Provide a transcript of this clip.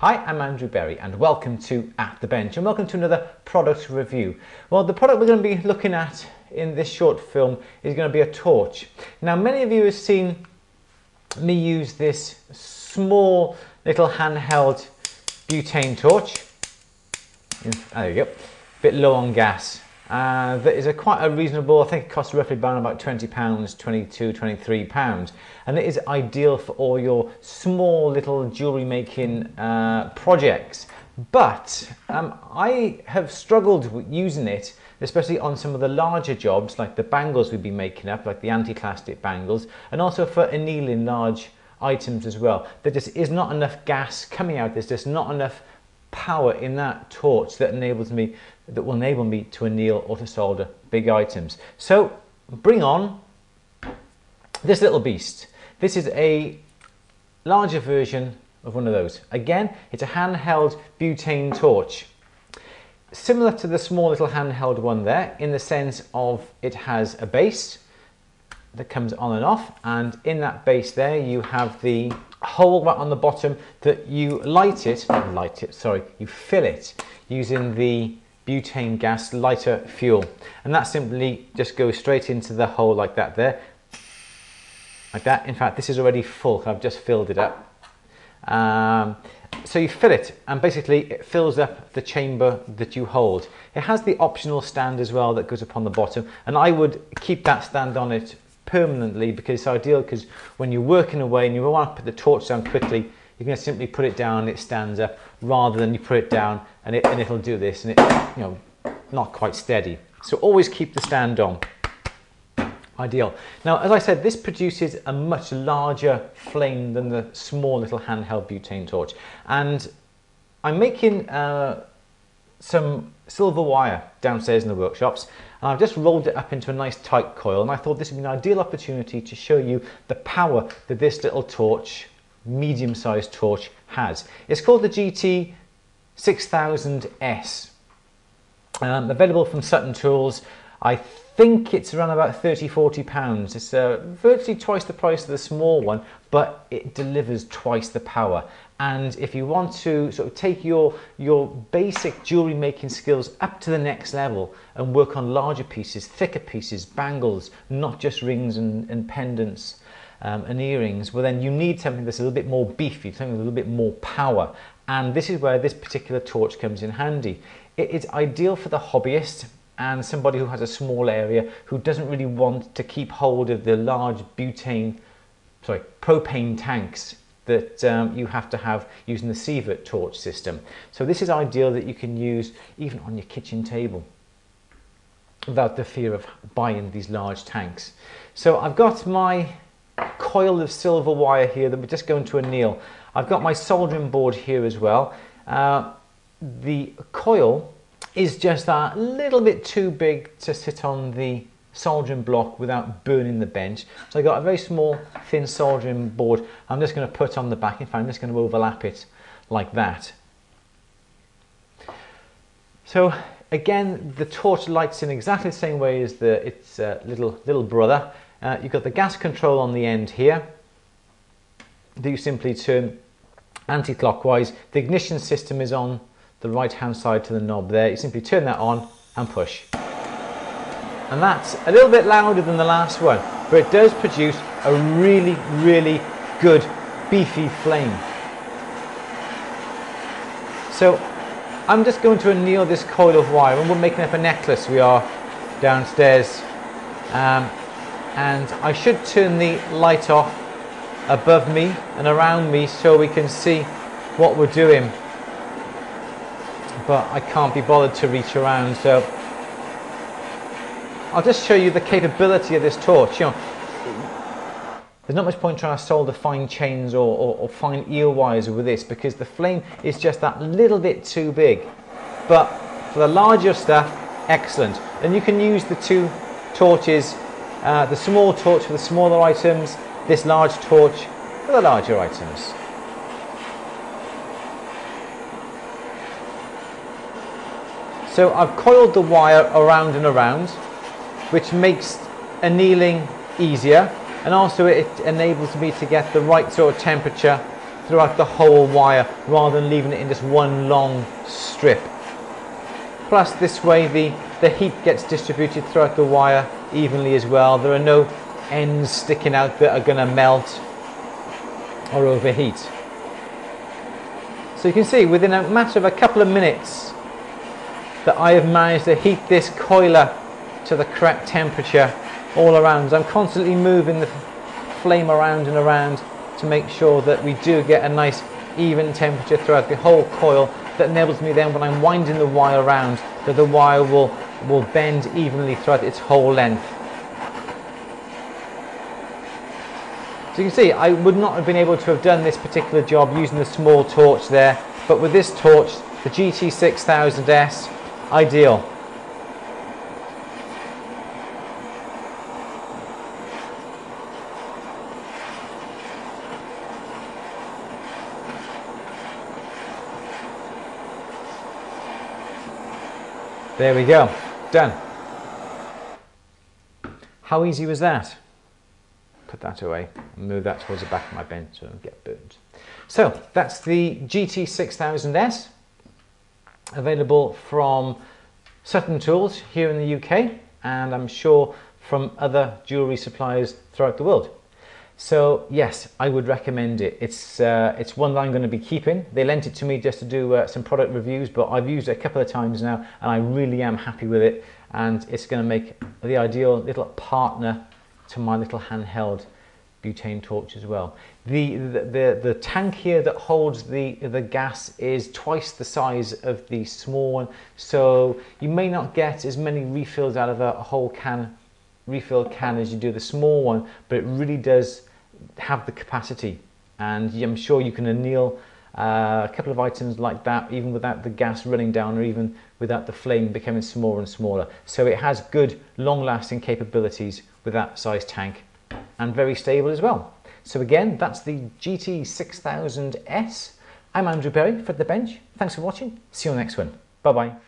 Hi, I'm Andrew Berry and welcome to At the Bench and welcome to another product review. Well, the product we're going to be looking at in this short film is going to be a torch. Now, many of you have seen me use this small little handheld butane torch. There you go, bit low on gas uh, that is a quite a reasonable, I think it costs roughly around about 20 pounds, 22, 23 pounds. And it is ideal for all your small little jewelry making uh, projects. But um, I have struggled with using it, especially on some of the larger jobs, like the bangles we've been making up, like the anti-clastic bangles, and also for annealing large items as well. There just is not enough gas coming out. There's just not enough power in that torch that enables me that will enable me to anneal or to solder big items. So bring on this little beast. This is a larger version of one of those. Again, it's a handheld butane torch. Similar to the small little handheld one there in the sense of it has a base that comes on and off and in that base there you have the hole right on the bottom that you light it, light it, sorry, you fill it using the butane gas lighter fuel. And that simply just goes straight into the hole like that there. Like that. In fact, this is already full. I've just filled it up. Um, so you fill it and basically it fills up the chamber that you hold. It has the optional stand as well that goes upon the bottom and I would keep that stand on it permanently because it's ideal because when you're working away and you want to put the torch down quickly you can simply put it down and it stands up rather than you put it down and, it, and it'll do this and it, you know, not quite steady. So always keep the stand on. Ideal. Now, as I said, this produces a much larger flame than the small little handheld butane torch. And I'm making uh, some silver wire downstairs in the workshops I've just rolled it up into a nice tight coil and I thought this would be an ideal opportunity to show you the power that this little torch medium-sized torch has. It's called the GT 6000S. Um, available from Sutton Tools. I think it's around about 30 40 pounds. It's uh, virtually twice the price of the small one, but it delivers twice the power. And if you want to sort of take your, your basic jewelry making skills up to the next level and work on larger pieces, thicker pieces, bangles, not just rings and, and pendants, um, and earrings, well then you need something that's a little bit more beefy, something a little bit more power. And this is where this particular torch comes in handy. It is ideal for the hobbyist and somebody who has a small area who doesn't really want to keep hold of the large butane, sorry, propane tanks that um, you have to have using the Sievert torch system. So this is ideal that you can use even on your kitchen table without the fear of buying these large tanks. So I've got my coil of silver wire here that we're just going to anneal. I've got my soldering board here as well. Uh, the coil is just a little bit too big to sit on the soldering block without burning the bench. So I've got a very small thin soldering board I'm just going to put on the back. In fact, I'm just going to overlap it like that. So again, the torch lights in exactly the same way as the, its uh, little, little brother. Uh, you've got the gas control on the end here that you simply turn anti-clockwise. The ignition system is on the right hand side to the knob there. You simply turn that on and push. And that's a little bit louder than the last one, but it does produce a really, really good beefy flame. So I'm just going to anneal this coil of wire and we're making up a necklace we are downstairs. Um, and I should turn the light off above me and around me so we can see what we're doing but I can't be bothered to reach around so I'll just show you the capability of this torch you know. There's not much point trying to solder fine chains or, or, or fine eel wires with this because the flame is just that little bit too big. But for the larger stuff excellent. And you can use the two torches uh, the small torch for the smaller items, this large torch for the larger items. So I've coiled the wire around and around, which makes annealing easier and also it enables me to get the right sort of temperature throughout the whole wire rather than leaving it in just one long strip. Plus this way the, the heat gets distributed throughout the wire evenly as well. There are no ends sticking out that are going to melt or overheat. So you can see within a matter of a couple of minutes that I have managed to heat this coiler to the correct temperature all around. I'm constantly moving the flame around and around to make sure that we do get a nice even temperature throughout the whole coil that enables me then when I'm winding the wire around that the wire will, will bend evenly throughout its whole length. So you can see I would not have been able to have done this particular job using the small torch there but with this torch the GT6000S ideal. There we go, done. How easy was that? Put that away move that towards the back of my bench so I don't get burned. So that's the GT6000S, available from Sutton Tools here in the UK and I'm sure from other jewellery suppliers throughout the world. So yes, I would recommend it. It's uh, it's one that I'm going to be keeping. They lent it to me just to do uh, some product reviews, but I've used it a couple of times now, and I really am happy with it. And it's going to make the ideal little partner to my little handheld butane torch as well. The, the, the, the, tank here that holds the, the gas is twice the size of the small one, so you may not get as many refills out of a whole can refill can as you do the small one, but it really does have the capacity. And I'm sure you can anneal uh, a couple of items like that even without the gas running down or even without the flame becoming smaller and smaller. So it has good long-lasting capabilities with that size tank and very stable as well. So again, that's the GT6000S. I'm Andrew Berry for The Bench. Thanks for watching. See you on the next one. Bye-bye.